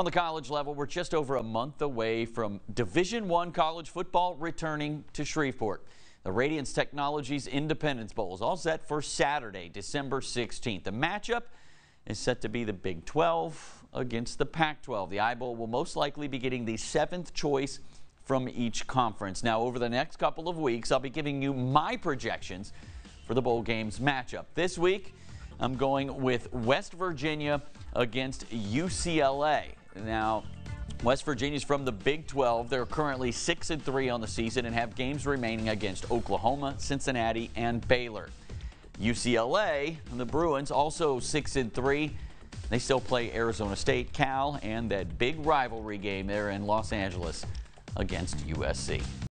On the college level, we're just over a month away from Division One college football returning to Shreveport. The Radiance Technologies Independence Bowl is all set for Saturday, December 16th. The matchup is set to be the Big 12 against the Pac-12. The I-Bowl will most likely be getting the seventh choice from each conference. Now, over the next couple of weeks, I'll be giving you my projections for the bowl games matchup. This week, I'm going with West Virginia against UCLA. Now, West Virginia's from the Big 12. They're currently 6 and 3 on the season and have games remaining against Oklahoma, Cincinnati, and Baylor. UCLA, and the Bruins, also 6 and 3. They still play Arizona State, Cal, and that big rivalry game there in Los Angeles against USC.